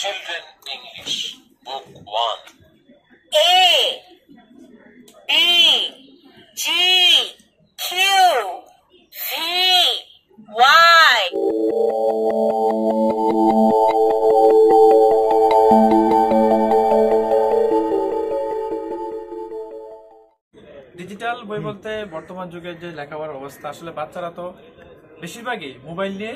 Children English, Book 1. A B G Q V Y digital বই বলতে বর্তমান যুগের যে লেখাপড়ার অবস্থা আসলে বাচ্চারা তো বেশিরভাগই মোবাইল নিয়ে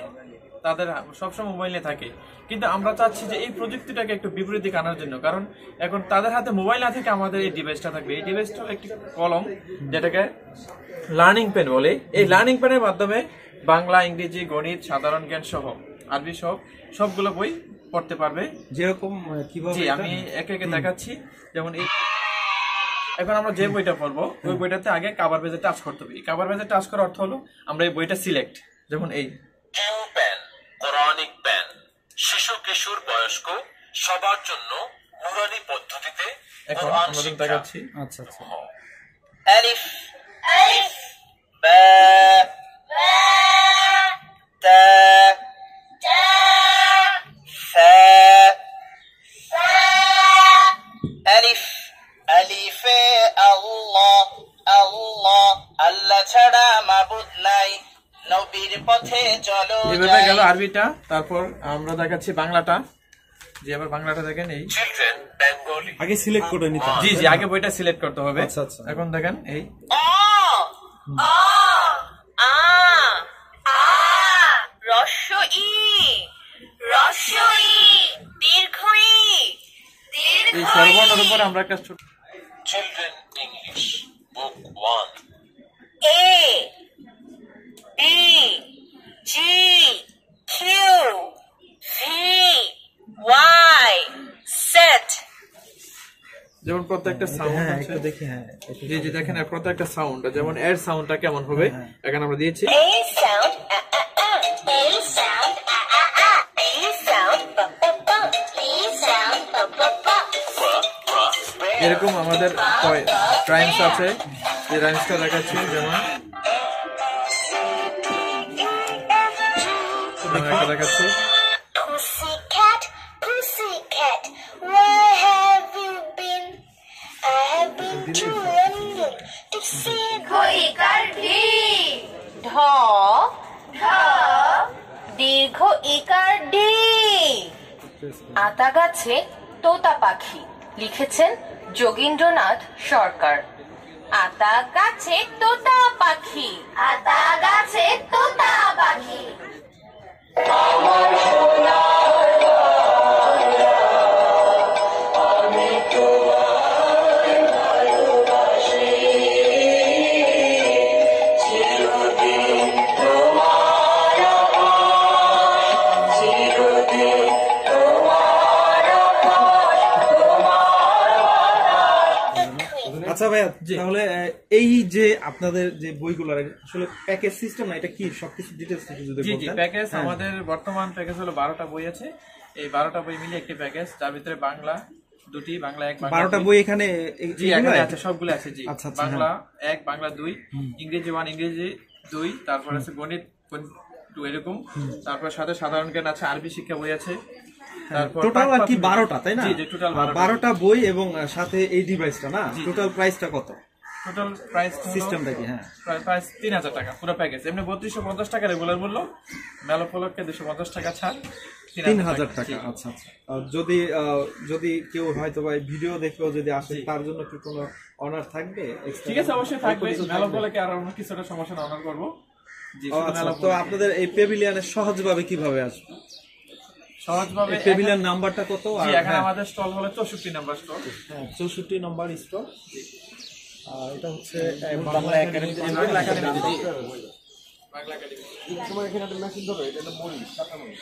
তাদের সবসময় মোবাইল নিয়ে থাকে। কিন্তু আমরা চাচ্ছি যে এই প্রযুক্তিটাকে একটু বিপরীত দিকে আনার জন্য। কারণ এখন তাদের হাতে মোবাইল না থেকে আমাদের এই ডিভাইসটা থাকবে। এই ডিভাইসটা একটি কলম যেটাকে লার্নিং পেন বলে। এই লার্নিং পেনের মাধ্যমে বাংলা ইংরেজি গণিত সাধারণ জ্ঞান সহ আরবি সহ সবগুলো বই পড়তে পারবে। যেরকম কীভাবে আমি একে একে দেখাচ্ছি। যেমন এই এখন আমরা যে বইটা পড়ব ওই বইটাতে আগে কাভার পেজে টাচ করতে হবে। কাভার পেজে টাচ করার অর্থ হলো আমরা এই বইটা সিলেক্ট যেমন এই। পৌরাণিক প্যান শিশু কিশোর বয়স্ক সবার জন্য নুরানি পদ্ধতিতে কোরআন শিক্ষা। আচ্ছা আচ্ছা। আলিফ আলিফ বা। আল্লাহ। আল্লাহ। আল্লাহ ছাড়া মাবুদ নাই। এভাবে গেল আরবিটা তারপর আমরা দেখাচ্ছি বাংলাটা। যে আবার বাংলাটা দেখেন এই। আগে সিলেক্ট করে নিতে জি জি আগে বইটা সিলেক্ট করতে হবে। আচ্ছা, আচ্ছা। এখন দেখেন এই। অ অ আ আ রস্য ই রস্য ই দীর্ঘ ই এই সর্বর্ণের উপরে আমরা একটা ছোট children English book one A B G Q V Y set যেমন প্রত্যেকটা সাউন্ড হ্যাঁ আছে। একটু দেখি হ্যাঁ জি জি দেখেন এর প্রত্যেকটা সাউন্ড যেমন এর সাউন্ডটা কেমন হবে হ্যাঁ। এখানে আমরা দিয়েছি। এরকম আমাদের রাইমস আছে এই রাইমসটা দেখাচ্ছি যেমন। একটা দেখাচ্ছি। ঢ ঢ দীর্ঘ ইকার ডি আতা গাছে তোতা পাখি লিখেছেন যোগীন্দ্রনাথ সরকার আতা গাছে তোতা পাখি। আতা আচ্ছা ভাইয়া তাহলে এই যে আপনাদের যে বইগুলো আসলে প্যাকেজ সিস্টেম না এটা কি সবকিছু ডিটেলস যদি জি জি প্যাকেজ হ্যাঁ। আমাদের বর্তমান প্যাকেজ হলো বারোটা বই আছে। এই বারোটা বই মিলে একটি প্যাকেজ যার ভিতরে বাংলা দুটি বাংলা এক বাংলা বারোটা। বই এখানে জি এখানে আছে? সবগুলো আছে জি। আচ্ছা, আচ্ছা, বাংলা এক বাংলা দুই ইংরেজি ওয়ান ইংরেজি দুই তারপর আছে গণিত টু এরকম। তারপর সাথে সাধারণ জ্ঞান আছে আরবি শিক্ষা বই আছে। টোটাল আর কি বারোটা তাই না? বারোটা। বই এবং সাথে এই ডিভাইসটা না? টোটাল প্রাইসটা কত? টোটাল প্রাইস সিস্টেমটা কি হ্যাঁ। প্রাইস তিন হাজার টাকা পুরো প্যাকেজ এমনি বত্রিশশো পঞ্চাশ টাকা রেগুলার বলল। মেলা উপলক্ষে দুশো পঞ্চাশ টাকা ছাড় তিন হাজার টাকা। আচ্ছা আচ্ছা। যদি যদি কেউ হয়তো বা ভিডিও দেখেও যদি আসে তার জন্য কি কোনো অনার থাকবে? ঠিক আছে অবশ্যই থাকবে। মেলা উপলক্ষে আর অন্য কিছুটা সমস্যা অনার করব। আচ্ছা, তো আপনাদের এই পেভিলিয়ানে সহজভাবে কীভাবে আসবে? সহজভাবে টেবিলের নাম্বারটা কত? আর এখানে হ্যাঁ, আমাদের স্টল হলো চৌষট্টি নাম্বার স্টল। হ্যাঁ, চৌষট্টি নাম্বার স্টল। আর এটা হচ্ছে আহ, বাংলা বাংলা একাডেমি। সময় এখানে একটা মেশিন ধরো এটা মরি কাটা একাডেমি